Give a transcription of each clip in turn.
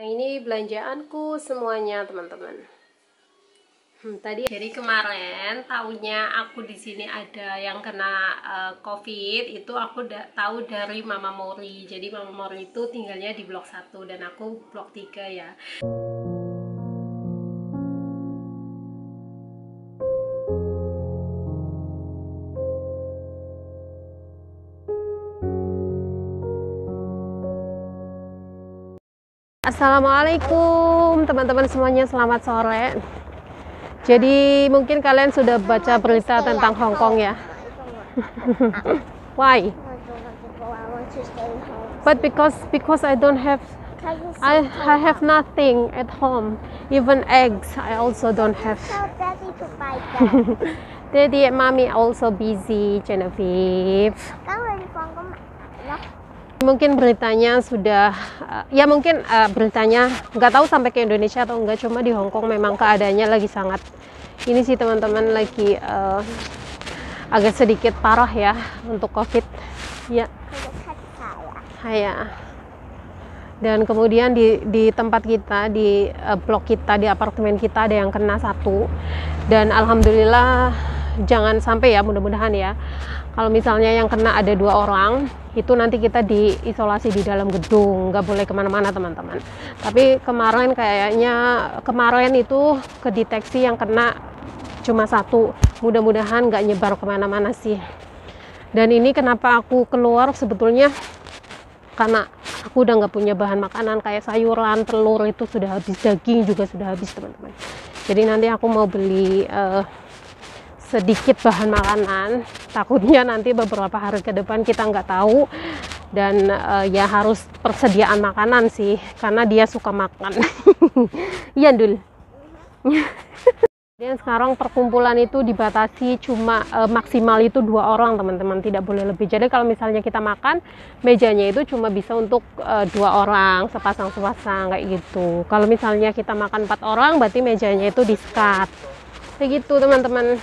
Nah, ini belanjaanku semuanya, teman-teman. Hmm, tadi jadi kemarin tahunya aku di sini ada yang kena uh, covid itu aku udah tahu dari Mama Mori. Jadi Mama Mori itu tinggalnya di blok 1 dan aku blok 3 ya. Assalamualaikum teman-teman semuanya. Selamat sore. Jadi mungkin kalian sudah baca berita tentang Hong Kong ya? Why? But because because I don't have I, I have nothing at home. Even eggs I also don't have. Daddy and mommy also busy Genevieve mungkin beritanya sudah uh, ya mungkin uh, beritanya nggak tahu sampai ke Indonesia atau enggak cuma di Hong Kong memang keadaannya lagi sangat ini sih teman-teman lagi uh, agak sedikit parah ya untuk COVID. Ya. Ya dan kemudian di di tempat kita di uh, blok kita di apartemen kita ada yang kena satu. Dan alhamdulillah jangan sampai ya mudah-mudahan ya. Kalau misalnya yang kena ada dua orang itu nanti kita diisolasi di dalam gedung nggak boleh ke mana-mana teman-teman. Tapi kemarin kayaknya kemarin itu kedeteksi yang kena cuma satu. Mudah-mudahan nggak nyebar ke mana-mana sih. Dan ini kenapa aku keluar? Sebetulnya karena aku udah nggak punya bahan makanan kayak sayuran telur itu sudah habis daging juga sudah habis teman-teman. Jadi nanti aku mau beli uh, sedikit bahan makanan. Takutnya nanti beberapa hari ke depan kita nggak tahu. Dan uh, ya harus persediaan makanan sih karena dia suka makan. Iya dul dan sekarang perkumpulan itu dibatasi cuma uh, maksimal itu dua orang teman-teman. Tidak boleh lebih. Jadi kalau misalnya kita makan mejanya itu cuma bisa untuk uh, dua orang sepasang sepasang kayak gitu. Kalau misalnya kita makan empat orang berarti mejanya itu diskat kayak gitu teman-teman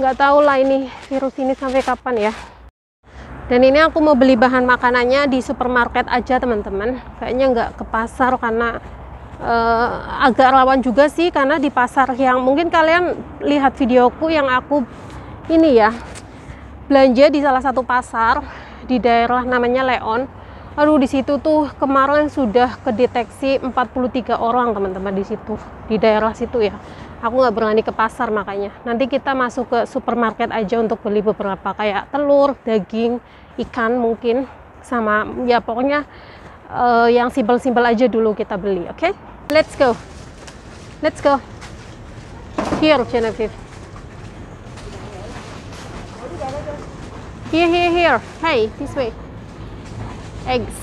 nggak tahu lah ini virus ini sampai kapan ya. Dan ini aku mau beli bahan makanannya di supermarket aja teman-teman. Kayaknya nggak ke pasar karena uh, agak rawan juga sih karena di pasar yang mungkin kalian lihat videoku yang aku ini ya belanja di salah satu pasar di daerah namanya Leon. Aduh di situ tuh kemarin sudah kedeteksi 43 orang teman-teman di situ di daerah situ ya aku nggak berani ke pasar makanya. Nanti kita masuk ke supermarket aja untuk beli beberapa kayak telur daging ikan mungkin sama ya pokoknya uh, yang simpel-simpel aja dulu kita beli oke? Okay? let's go. Let's go. Here Genevieve. Here here here. Hey this way. Eggs.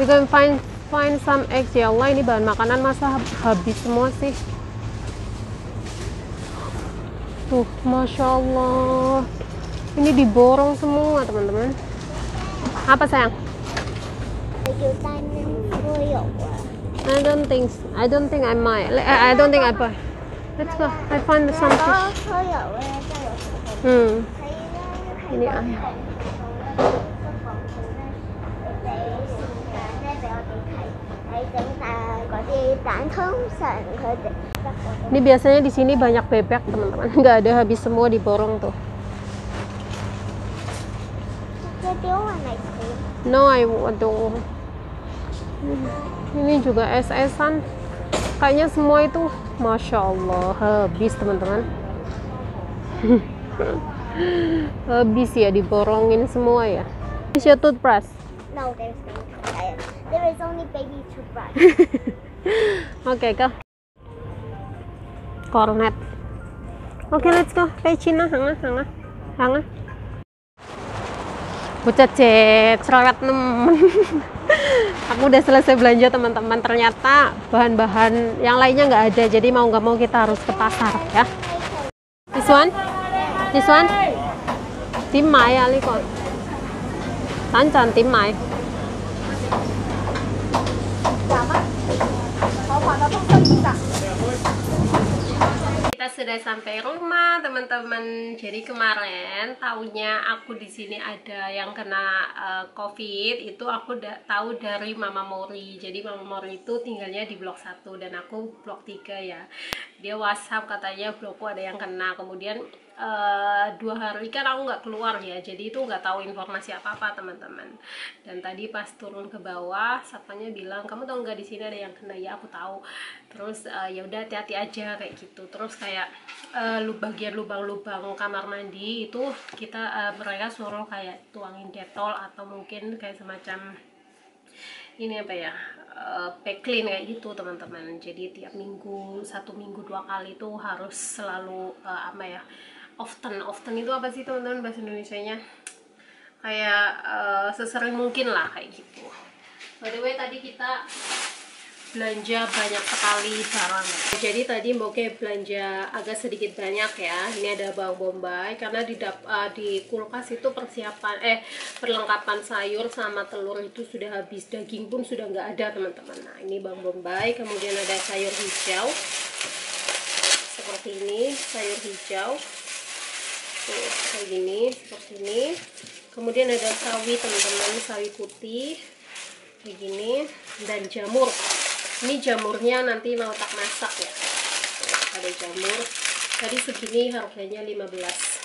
We gonna find find some eggs. Ya Allah ini bahan makanan masa habis semua sih Tuh, Masya Allah. Ini diborong semua, teman-teman. Apa sayang? I don't think I don't think I might. I, I don't think I buy. Let's go. I find some fish. Hmm. Ini ayam. Ini biasanya di sini banyak bebek, teman-teman. Nggak ada habis semua diborong tuh. No, I aduh. Ini juga SS-an. Kayaknya semua itu, masya Allah, habis teman-teman. habis ya diborongin semua ya. Is your toothbrush? No, there's no. There is only baby toothbrush. okay, go. Cornet. Okay, let's go. Kay China, hanga, hanga, hanga. Bucecet, cerewet nemen. Aku udah selesai belanja teman-teman. Ternyata bahan-bahan yang lainnya nggak ada. Jadi mau nggak mau kita harus ke pasar ya. This one? This one? Tim mai à, Lý con. Tán mai. sudah sampai rumah teman-teman. Jadi kemarin tahunya aku di sini ada yang kena uh, COVID itu aku udah tahu dari Mama Mori. Jadi Mama Mori itu tinggalnya di blok 1 dan aku blok 3 ya. Dia WhatsApp katanya blokku ada yang kena. Kemudian uh, dua hari kan aku nggak keluar ya. Jadi itu nggak tahu informasi apa-apa teman-teman. Dan tadi pas turun ke bawah, satpamnya bilang kamu tahu nggak di sini ada yang kena ya aku tahu. Terus uh, ya udah hati-hati aja kayak gitu. Terus kayak uh, bagian lubang-lubang kamar mandi itu kita uh, mereka suruh kayak tuangin detol atau mungkin kayak semacam ini apa ya uh, clean kayak gitu teman-teman jadi tiap minggu satu minggu dua kali itu harus selalu uh, apa ya often often itu apa sih teman-teman bahasa Indonesia nya kayak uh, sesering mungkin lah kayak gitu. By the way tadi kita belanja banyak sekali barang. Jadi tadi Mboke belanja agak sedikit banyak ya. Ini ada bawang bombay karena di, dap, uh, di kulkas itu persiapan eh perlengkapan sayur sama telur itu sudah habis. Daging pun sudah nggak ada teman-teman. Nah ini bawang bombay kemudian ada sayur hijau. Seperti ini sayur hijau tuh kayak gini seperti ini. Kemudian ada sawi teman-teman sawi putih. Kayak gini. Dan jamur. Ini jamurnya nanti mau tak masak ya. Ada jamur. Tadi segini harganya 15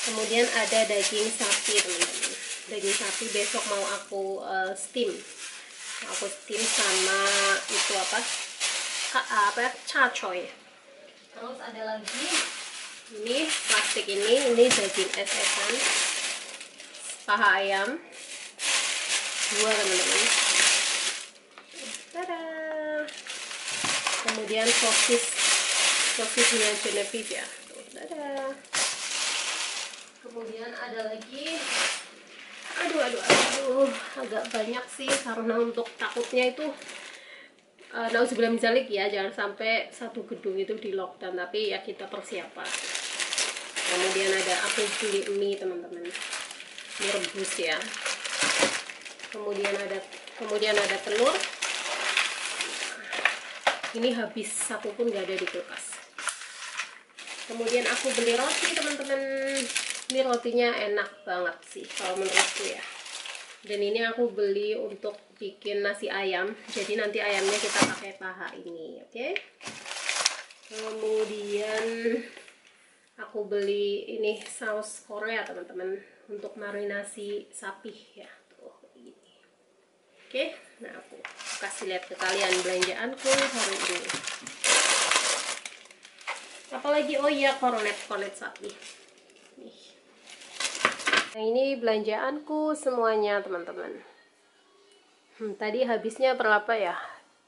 kemudian ada daging sapi teman-teman. Daging sapi besok mau aku uh, steam. Aku steam sama itu apa? Ka, apa? Cacoy terus ada lagi ini plastik ini ini daging es-esan. Paha ayam. Dua teman-teman. Tada! Kemudian sosis. Sosisnya Genevieve ya. Kemudian ada lagi. Aduh aduh aduh agak banyak sih karena untuk takutnya itu uh, sebelum zalik ya. Jangan sampai satu gedung itu di lockdown tapi ya kita persiapan kemudian ada aku beli mie teman-teman. Mie rebus ya. Kemudian ada kemudian ada telur. Ini habis satu pun gak ada di kulkas. Kemudian aku beli roti teman-teman. Ini rotinya enak banget sih kalau menurutku ya. Dan ini aku beli untuk bikin nasi ayam. Jadi nanti ayamnya kita pakai paha ini oke? Okay? kemudian aku beli ini saus korea teman-teman untuk marinasi sapi ya tuh ini. Oke nah aku kasih lihat ke kalian belanjaanku hari ini. Apalagi oh iya kornet kornet sapi. Nih. Nah ini belanjaanku semuanya teman-teman. Hmm, tadi habisnya berapa ya?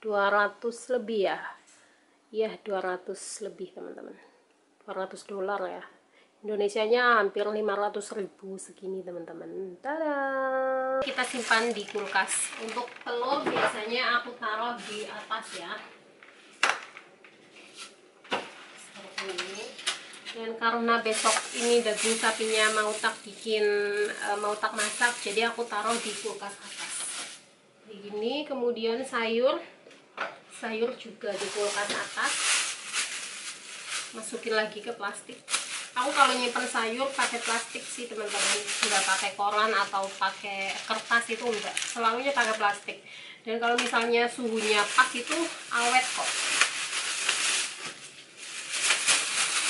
200 lebih ya? Iya 200 lebih teman-teman 200 dolar ya. Indonesia nya hampir 500 ribu segini teman-teman. Tada! Kita simpan di kulkas. Untuk telur biasanya aku taruh di atas ya. Ini. Dan karena besok ini daging sapinya mau tak bikin uh, mau tak masak jadi aku taruh di kulkas atas. Begini kemudian sayur. Sayur juga di kulkas atas masukin lagi ke plastik. Aku kalau nyimpen sayur pakai plastik sih teman-teman. Nggak pakai koran atau pakai kertas itu enggak selalunya pakai plastik. Dan kalau misalnya suhunya pas itu awet kok.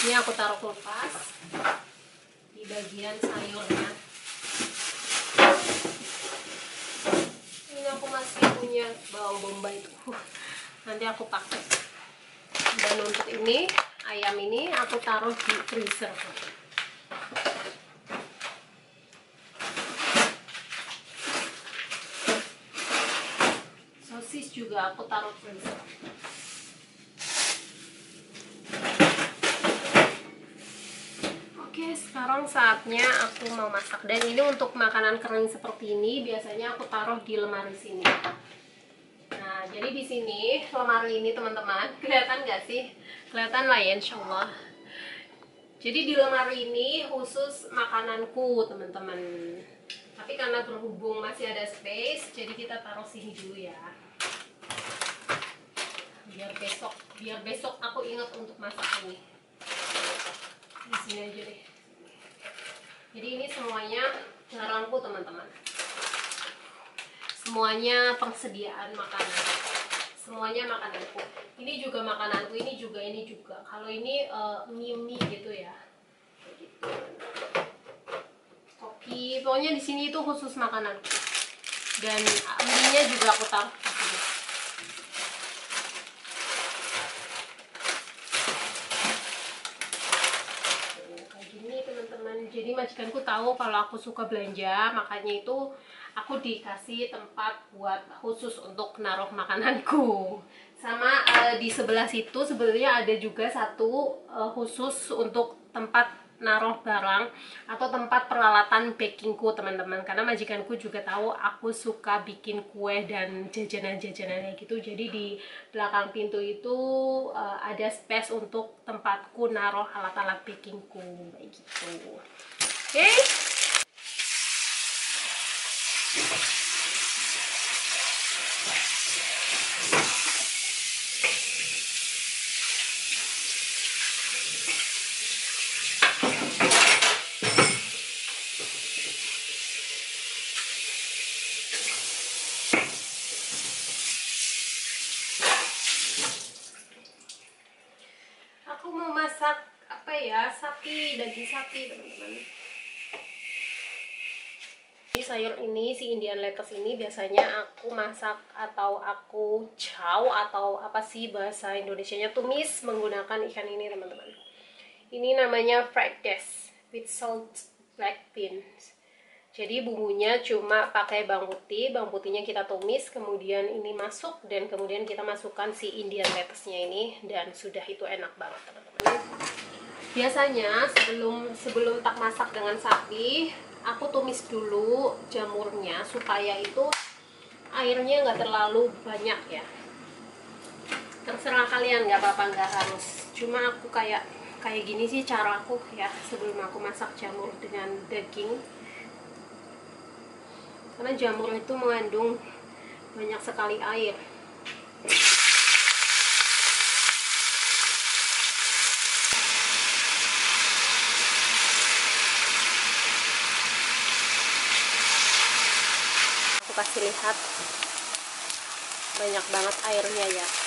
Ini aku taruh kulkas di bagian sayurnya. Ini aku masih punya bawang bombay itu. Nanti aku pakai. Dan untuk ini ayam ini aku taruh di freezer sosis juga aku taruh freezer Oke, sekarang saatnya aku mau masak. Dan ini untuk makanan kering seperti ini, biasanya aku taruh di lemari sini. Nah, jadi di sini lemari ini teman-teman, kelihatan nggak sih? Kelihatan lah ya insya Allah jadi di lemari ini khusus makananku teman-teman. Tapi karena berhubung masih ada space jadi kita taruh sini dulu ya. Biar besok biar besok aku ingat untuk masak ini. Di sini aja deh. Jadi ini semuanya garangku teman-teman. Semuanya persediaan makanan semuanya makananku. Ini juga makananku ini juga ini juga. Kalau ini uh, mie mie gitu ya. Kopi pokoknya di sini itu khusus makananku dan mie nya juga aku sini. Jadi majikanku tahu kalau aku suka belanja makanya itu aku dikasih tempat buat khusus untuk naruh makananku. Sama uh, di sebelah situ sebenarnya ada juga satu uh, khusus untuk tempat naruh barang atau tempat peralatan bakingku teman-teman. Karena majikanku juga tahu aku suka bikin kue dan jajanan-jajanan kayak gitu. Jadi di belakang pintu itu uh, ada space untuk tempatku naruh alat-alat bakingku kayak gitu. Oke? okay? Sapi daging sapi teman-teman sayur ini si Indian lettuce ini biasanya aku masak atau aku chow atau apa sih bahasa Indonesia nya tumis menggunakan ikan ini teman-teman. Ini namanya fried rice with salt black beans. Jadi bumbunya cuma pakai bawang putih bawang putihnya kita tumis kemudian ini masuk dan kemudian kita masukkan si Indian lettuce nya ini dan sudah itu enak banget teman-teman biasanya sebelum sebelum tak masak dengan sapi aku tumis dulu jamurnya supaya itu airnya nggak terlalu banyak ya. Terserah kalian nggak apa-apa nggak harus. Cuma aku kayak kayak gini sih cara aku ya sebelum aku masak jamur dengan daging. Karena jamur itu mengandung banyak sekali air kasih lihat. Banyak banget airnya ya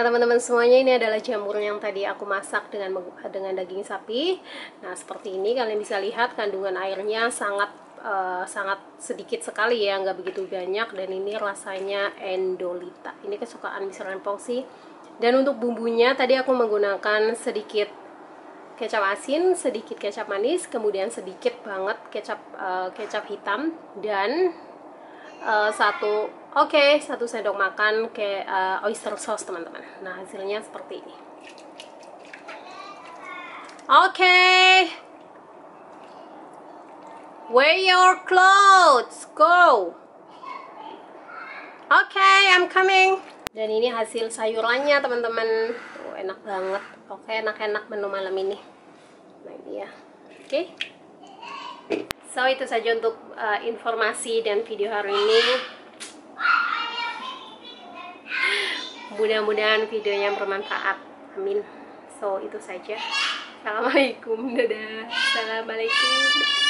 Nah teman-teman semuanya ini adalah jamur yang tadi aku masak dengan dengan daging sapi. Nah seperti ini kalian bisa lihat kandungan airnya sangat uh, sangat sedikit sekali ya, nggak begitu banyak dan ini rasanya endolita. Ini kesukaan Miss Rempong sih. Dan untuk bumbunya tadi aku menggunakan sedikit kecap asin, sedikit kecap manis, kemudian sedikit banget kecap uh, kecap hitam dan uh, satu oke satu sendok makan ke uh, oyster sauce teman-teman. Nah hasilnya seperti ini. Oke. Wear your clothes. Go. Oke okay, I'm coming. Dan ini hasil sayurannya teman-teman. Enak banget. Oke enak-enak menu malam ini. Nah ini ya. Oke. Okay. So itu saja untuk uh, informasi dan video hari ini. Mudah-mudahan videonya bermanfaat. Amin. So itu saja. Assalamualaikum. Dadah. Assalamualaikum.